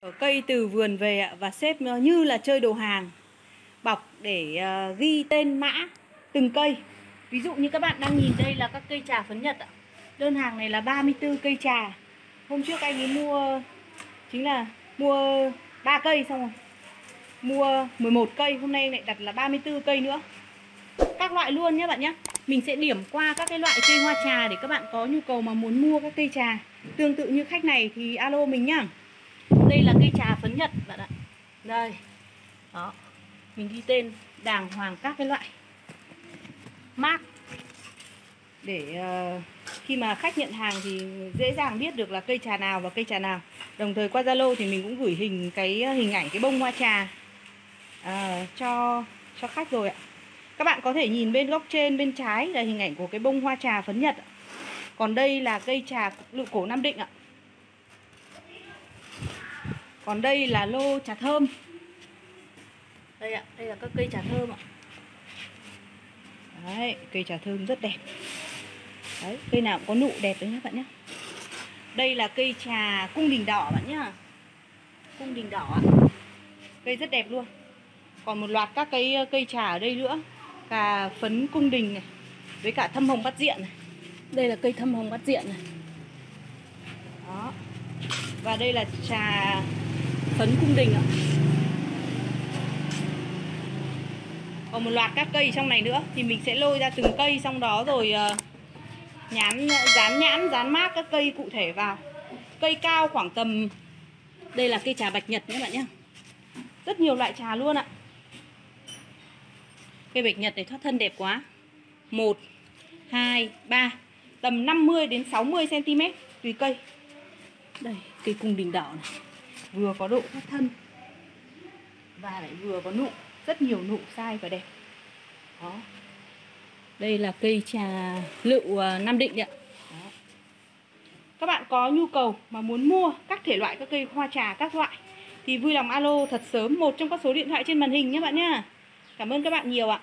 Ở cây từ vườn về ạ, và xếp như là chơi đồ hàng. Bọc để ờ, ghi tên mã từng cây. Ví dụ như các bạn đang nhìn đây là các cây trà phấn nhật ạ. Đơn hàng này là 34 cây trà. Hôm trước anh ấy mua, chính là mua 3 cây xong rồi. Mua 11 cây, hôm nay lại đặt là 34 cây nữa. Các loại luôn nhé bạn nhé. Mình sẽ điểm qua các cái loại cây hoa trà để các bạn có nhu cầu mà muốn mua các cây trà. Tương tự như khách này thì alo mình nhá đây là cây trà phấn nhật bạn ạ. Đây. Đó. Mình ghi tên đàng hoàng các cái loại mark. Để uh, khi mà khách nhận hàng thì dễ dàng biết được là cây trà nào và cây trà nào. Đồng thời qua zalo thì mình cũng gửi hình cái ờ, hình ảnh cái bông hoa trà uh, cho cho khách rồi ạ. Các bạn có thể nhìn bên góc trên bên trái là hình ảnh của cái bông hoa trà phấn nhật ạ. còn đây là cây trà lựu cổ nam định ạ còn đây là lô trà thơm. Đây ạ đây là các cây trà thơm ạ. Đấy cây trà thơm rất đẹp. Đấy cây nào cũng có nụ đẹp đấy nhé bạn nhé. Đây là cây trà cung đình đỏ bạn nhá cung đình đỏ ạ. Cây rất đẹp luôn. Còn một loạt các cái cây trà ở đây nữa. Cà phấn cung đình này với cả thâm hồng bắt diện này. Đây là cây thâm hồng bắt diện này. Đó. Và đây là trà phấn cung đình ạ. Còn một loạt các cây trong này nữa, thì mình sẽ lôi ra từng cây, xong đó rồi ờ, nhán, dán nhãn, dán mát các cây cụ thể vào. Cây cao khoảng tầm, đây là cây trà bạch nhật nhé bạn nhé. Rất nhiều loại trà luôn ạ. Cây bạch nhật này thoát thân đẹp quá. 1 2 3 tầm 50 đến 60 cm tùy cây. Đây, cây cung đình đỏ này vừa có độ thoát thân và lại vừa có nụ rất nhiều nụ sai và đẹp. Đó. Đây là cây trà lựu à, nam định ạ. Đó. các bạn có nhu cầu mà muốn mua các thể loại các cây hoa trà các loại thì vui lòng alo thật sớm một trong các số điện thoại trên màn hình nhé bạn nhá. Cảm ơn các bạn nhiều ạ